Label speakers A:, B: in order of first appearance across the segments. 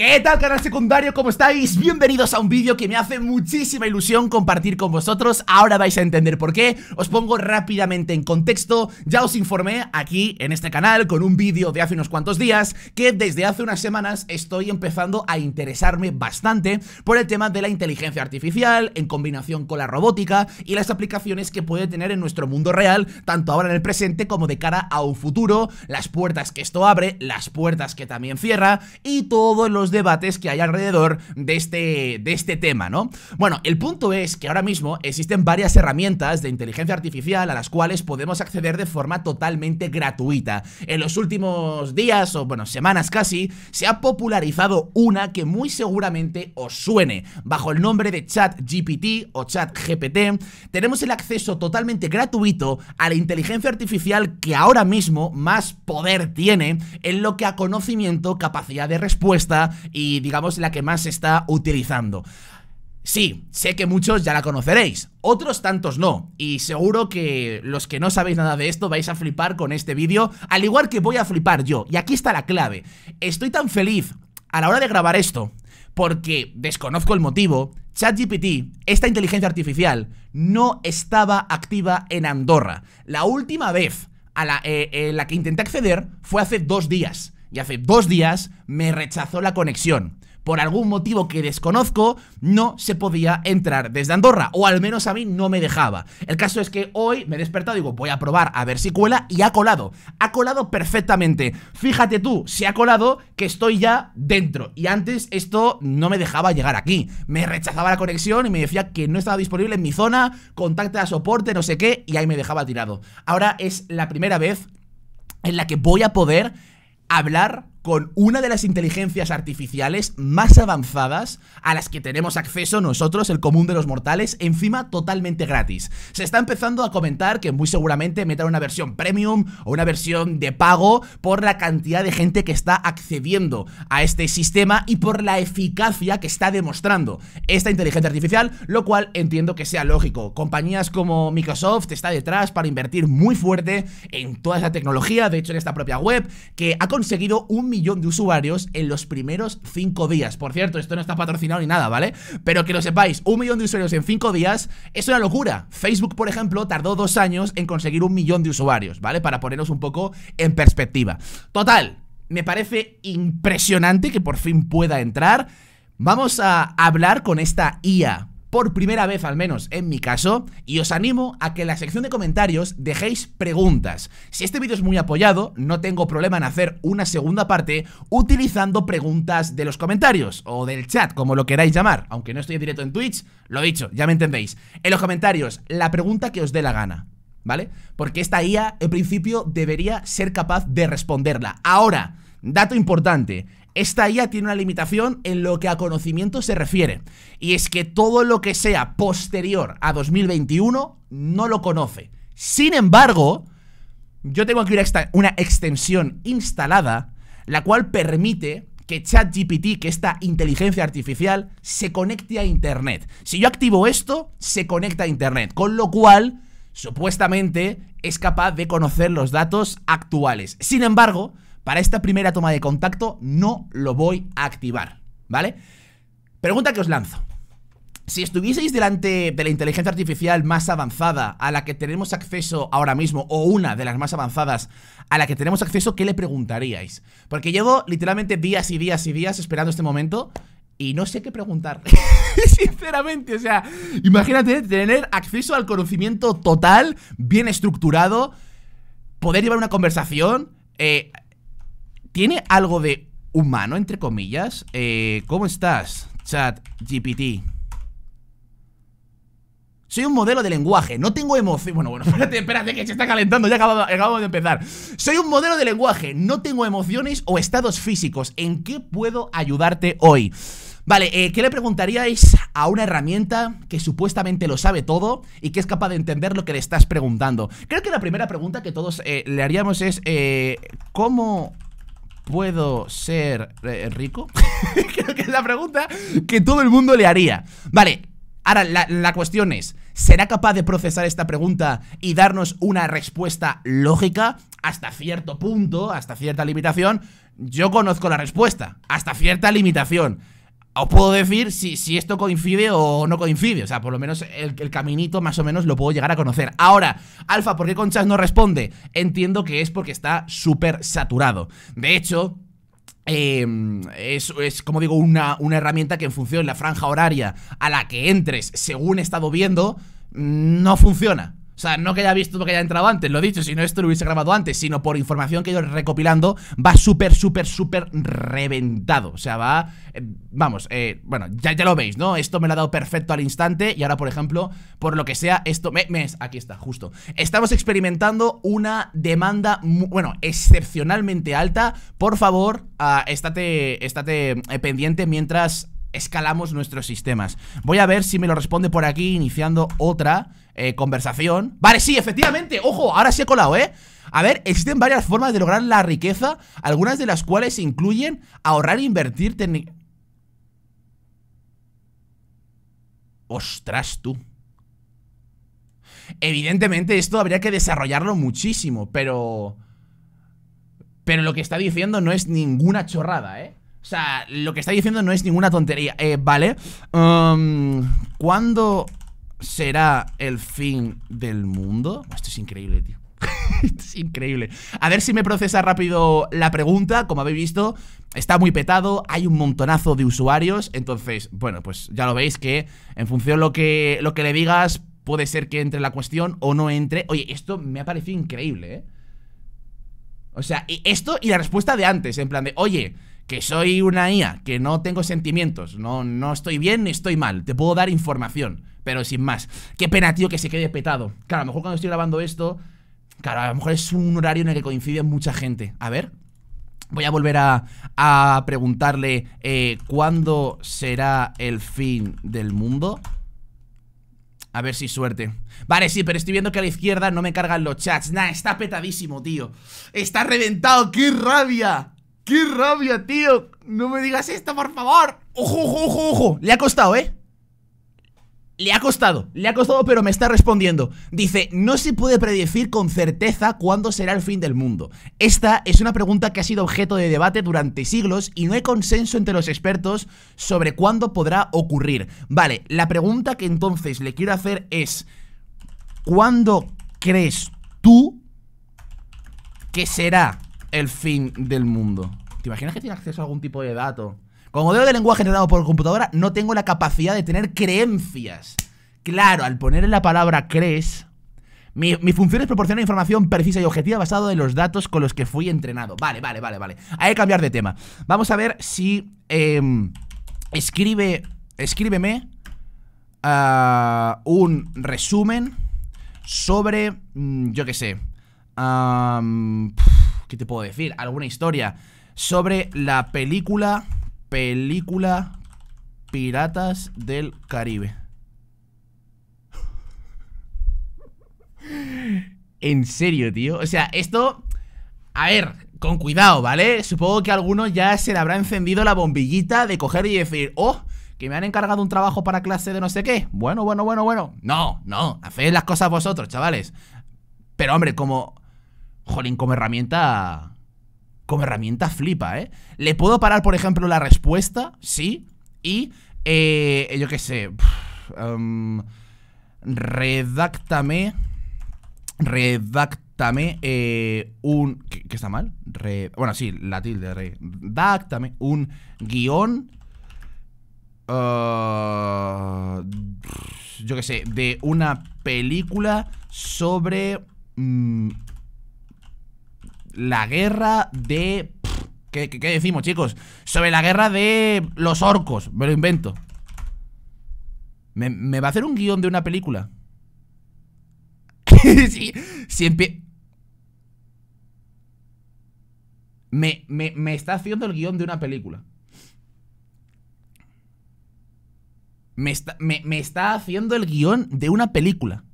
A: ¿Qué tal canal secundario? ¿Cómo estáis? Bienvenidos a un vídeo que me hace muchísima ilusión compartir con vosotros Ahora vais a entender por qué Os pongo rápidamente en contexto Ya os informé aquí en este canal con un vídeo de hace unos cuantos días Que desde hace unas semanas estoy empezando a interesarme bastante Por el tema de la inteligencia artificial En combinación con la robótica Y las aplicaciones que puede tener en nuestro mundo real Tanto ahora en el presente como de cara a un futuro Las puertas que esto abre Las puertas que también cierra Y todos los debates que hay alrededor de este, de este tema, ¿no? Bueno, el punto es que ahora mismo existen varias herramientas de inteligencia artificial a las cuales podemos acceder de forma totalmente gratuita. En los últimos días, o bueno, semanas casi, se ha popularizado una que muy seguramente os suene. Bajo el nombre de ChatGPT o ChatGPT, tenemos el acceso totalmente gratuito a la inteligencia artificial que ahora mismo más poder tiene en lo que a conocimiento, capacidad de respuesta y digamos la que más se está utilizando. Sí, sé que muchos ya la conoceréis, otros tantos no, y seguro que los que no sabéis nada de esto vais a flipar con este vídeo, al igual que voy a flipar yo, y aquí está la clave, estoy tan feliz a la hora de grabar esto, porque desconozco el motivo, ChatGPT, esta inteligencia artificial, no estaba activa en Andorra, la última vez a la, eh, la que intenté acceder fue hace dos días, y hace dos días me rechazó la conexión. Por algún motivo que desconozco, no se podía entrar desde Andorra, o al menos a mí no me dejaba. El caso es que hoy me he despertado y digo, voy a probar a ver si cuela, y ha colado. Ha colado perfectamente. Fíjate tú, se ha colado que estoy ya dentro. Y antes esto no me dejaba llegar aquí. Me rechazaba la conexión y me decía que no estaba disponible en mi zona, contacta a soporte, no sé qué, y ahí me dejaba tirado. Ahora es la primera vez en la que voy a poder hablar con una de las inteligencias artificiales más avanzadas a las que tenemos acceso nosotros, el común de los mortales, encima totalmente gratis. Se está empezando a comentar que muy seguramente metan una versión premium o una versión de pago por la cantidad de gente que está accediendo a este sistema y por la eficacia que está demostrando esta inteligencia artificial, lo cual entiendo que sea lógico. Compañías como Microsoft está detrás para invertir muy fuerte en toda esa tecnología, de hecho en esta propia web, que ha conseguido un millón de usuarios en los primeros 5 días. Por cierto, esto no está patrocinado ni nada, ¿vale? Pero que lo sepáis, un millón de usuarios en 5 días es una locura. Facebook, por ejemplo, tardó dos años en conseguir un millón de usuarios, ¿vale? Para ponernos un poco en perspectiva. Total, me parece impresionante que por fin pueda entrar. Vamos a hablar con esta IA por primera vez al menos en mi caso y os animo a que en la sección de comentarios dejéis preguntas. Si este vídeo es muy apoyado, no tengo problema en hacer una segunda parte utilizando preguntas de los comentarios o del chat, como lo queráis llamar, aunque no estoy en directo en Twitch, lo dicho, ya me entendéis. En los comentarios, la pregunta que os dé la gana. ¿Vale? Porque esta IA en principio debería ser capaz de responderla. Ahora, dato importante, esta IA tiene una limitación en lo que a conocimiento se refiere. Y es que todo lo que sea posterior a 2021 no lo conoce. Sin embargo, yo tengo aquí una extensión instalada, la cual permite que ChatGPT, que esta inteligencia artificial, se conecte a Internet. Si yo activo esto, se conecta a Internet. Con lo cual, supuestamente, es capaz de conocer los datos actuales. Sin embargo, para esta primera toma de contacto no lo voy a activar, ¿vale? Pregunta que os lanzo. Si estuvieseis delante de la inteligencia artificial más avanzada a la que tenemos acceso ahora mismo, o una de las más avanzadas a la que tenemos acceso, ¿qué le preguntaríais? Porque llevo literalmente días y días y días esperando este momento y no sé qué preguntar. Sinceramente, o sea, imagínate tener acceso al conocimiento total, bien estructurado, poder llevar una conversación, eh, tiene algo de humano, entre comillas. Eh, ¿Cómo estás, chat GPT? Soy un modelo de lenguaje, no tengo emoción Bueno, bueno, espérate, espérate que se está calentando Ya acabamos de empezar Soy un modelo de lenguaje, no tengo emociones o estados físicos ¿En qué puedo ayudarte hoy? Vale, eh, ¿qué le preguntaríais a una herramienta que supuestamente lo sabe todo y que es capaz de entender lo que le estás preguntando? Creo que la primera pregunta que todos eh, le haríamos es eh, ¿Cómo ¿Puedo ser eh, rico? Creo que es la pregunta que todo el mundo le haría. Vale, ahora la, cuestión es, ¿será capaz de procesar esta pregunta y darnos una respuesta lógica? hasta cierto punto, hasta cierta limitación, yo conozco la respuesta. Hasta cierta limitación. Os puedo decir si, si, esto coincide o no coincide. O sea, por lo menos el, caminito más o menos lo puedo llegar a conocer. Ahora, Alfa, ¿por qué Conchas no responde? Entiendo que es porque está súper saturado. De hecho, eh, es, es, como digo, una, una herramienta que en función de la franja horaria a la que entres, según he estado viendo, no funciona. O sea, no que haya visto que haya entrado antes, lo he dicho, si no esto lo hubiese grabado antes, sino por información que ido recopilando, va súper, súper, súper reventado. O sea, va, eh, vamos, eh, bueno, ya, ya lo veis, ¿no? Esto me lo ha dado perfecto al instante y ahora, por ejemplo, por lo que sea, esto, me, aquí está, justo. Estamos experimentando una demanda, bueno, excepcionalmente alta. Por favor, uh, estate, estate eh, pendiente mientras escalamos nuestros sistemas. Voy a ver si me lo responde por aquí, iniciando otra eh, conversación. Vale, sí, efectivamente, ojo, ahora sí he colado, ¿eh? A ver, existen varias formas de lograr la riqueza, algunas de las cuales incluyen ahorrar e invertir Ostras, tú. Evidentemente esto habría que desarrollarlo muchísimo, pero... Pero lo que está diciendo no es ninguna chorrada, ¿eh? O sea, lo que está diciendo no es ninguna tontería eh, Vale um, ¿Cuándo será el fin del mundo? Esto es increíble, tío. Esto es increíble. A ver si me procesa rápido la pregunta. Como habéis visto, está muy petado Hay un montonazo de usuarios. Entonces, bueno, pues ya lo veis que En función lo que, lo que le digas Puede ser que entre la cuestión o no entre. Oye, esto me ha parecido increíble, ¿eh? O sea, esto y la respuesta de antes En plan de, oye que soy una IA, que no tengo sentimientos, no, no estoy bien ni estoy mal, te puedo dar información, pero sin más. Qué pena, tío, que se quede petado. Claro, a lo mejor cuando estoy grabando esto, claro, a lo mejor es un horario en el que coincide mucha gente. A ver, voy a volver a, a preguntarle eh, cuándo será el fin del mundo. A ver si suerte Vale, sí, pero estoy viendo que a la izquierda no me cargan los chats Nah, está petadísimo, tío Está reventado, qué rabia ¡Qué rabia, tío! No me digas esto, por favor ¡Ojo, ojo, ojo, ojo! Le ha costado, ¿eh? Le ha costado, le ha costado pero me está respondiendo Dice, no se puede predecir con certeza cuándo será el fin del mundo Esta es una pregunta que ha sido objeto de debate durante siglos Y no hay consenso entre los expertos sobre cuándo podrá ocurrir Vale, la pregunta que entonces le quiero hacer es ¿Cuándo crees tú que será el fin del mundo? ¿Te imaginas que tiene acceso a algún tipo de dato? Como modelo de lenguaje generado por computadora, no tengo la capacidad de tener creencias. Claro, al poner en la palabra crees, mi, mi, función es proporcionar información precisa y objetiva basada en los datos con los que fui entrenado. Vale, vale, vale, vale. Hay que cambiar de tema. Vamos a ver si eh, escribe, escríbeme uh, un resumen sobre, mm, yo qué sé, um, ¿qué te puedo decir? Alguna historia sobre la película, película Piratas del Caribe. En serio, tío. O sea, esto... A ver, con cuidado, ¿vale? Supongo que a alguno ya se le habrá encendido la bombillita de coger y decir, oh, que me han encargado un trabajo para clase de no sé qué. Bueno, bueno, bueno, bueno. No, no, haced las cosas vosotros, chavales. Pero hombre, como... Jolín, como herramienta como herramienta flipa, ¿eh? ¿Le puedo parar, por ejemplo, la respuesta? Sí. Y, eh, yo qué sé. um, redáctame. Redáctame eh, un... ¿qué, ¿qué, está mal? Bueno, sí, la tilde. Redáctame un guion... Uh, yo qué sé, de una película sobre... Mmm, la guerra de... ¿Qué, ¿Qué, decimos, chicos? Sobre la guerra de los orcos. Me lo invento. ¿Me, me va a hacer un guion de una película? sí, siempre... Me, me, me está haciendo el guion de una película. Me está, me, me está haciendo el guion de una película.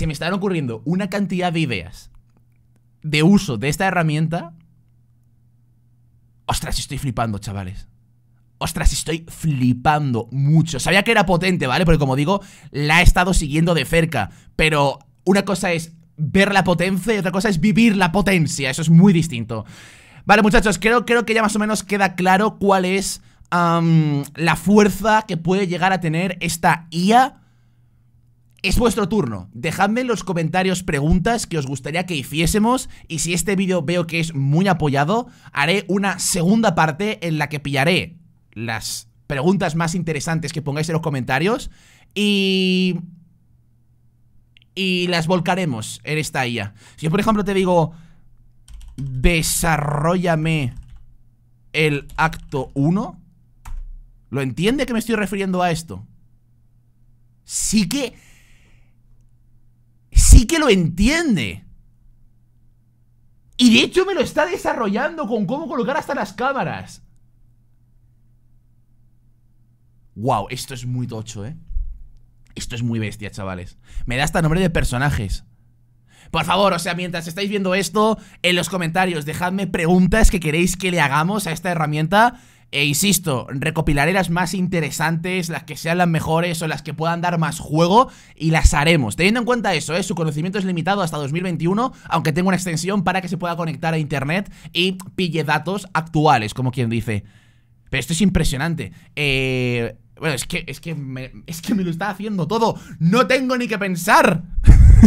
A: Se me están ocurriendo una cantidad de ideas de uso de esta herramienta. Ostras, estoy flipando, chavales. Ostras, estoy flipando mucho. Sabía que era potente, ¿vale? Porque como digo, la he estado siguiendo de cerca. Pero una cosa es ver la potencia y otra cosa es vivir la potencia. Eso es muy distinto. Vale, muchachos, creo, creo que ya más o menos queda claro cuál es la fuerza que puede llegar a tener esta IA. Es vuestro turno, dejadme en los comentarios preguntas que os gustaría que hiciésemos y si este vídeo veo que es muy apoyado, haré una segunda parte en la que pillaré las preguntas más interesantes que pongáis en los comentarios y... Y las volcaremos en esta IA. Si yo por ejemplo te digo, desarrollame el acto 1, ¿lo entiende que me estoy refiriendo a esto? Sí que... Que lo entiende. Y de hecho me lo está desarrollando con cómo colocar hasta las cámaras. Wow, esto es muy tocho, ¿eh? Esto es muy bestia, chavales. Me da hasta nombre de personajes. Por favor, o sea, mientras estáis viendo esto, en los comentarios dejadme preguntas que queréis que le hagamos a esta herramienta. E insisto, recopilaré las más interesantes, las que sean las mejores o las que puedan dar más juego y las haremos. Teniendo en cuenta eso, ¿eh? su conocimiento es limitado hasta 2021, aunque tengo una extensión para que se pueda conectar a internet y pille datos actuales, como quien dice. Pero esto es impresionante. Eh, bueno, es que, es que, me, es que me lo está haciendo todo. No tengo ni que pensar.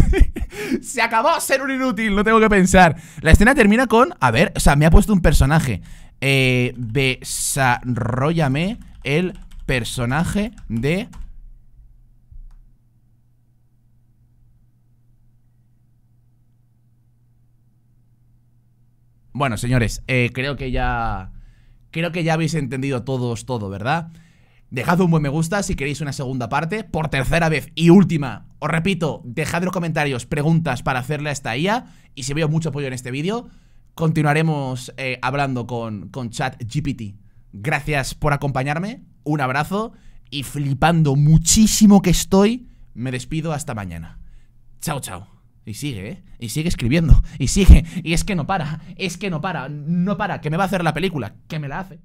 A: Se acabó ser un inútil, no tengo que pensar. La escena termina con, a ver, o sea, me ha puesto un personaje. Eh, desarrollame el personaje de... Bueno, señores, eh, creo que ya... Creo que ya habéis entendido todos todo, ¿verdad? Dejad un buen me gusta si queréis una segunda parte Por tercera vez y última Os repito, dejad en los comentarios preguntas para hacerle a esta IA Y si veo mucho apoyo en este vídeo Continuaremos eh, hablando con, con ChatGPT Gracias por acompañarme Un abrazo Y flipando muchísimo que estoy Me despido hasta mañana Chao, chao y sigue, ¿eh? Y sigue escribiendo. Y sigue. Y es que no para. Es que no para. No para. Que me va a hacer la película. Que me la hace.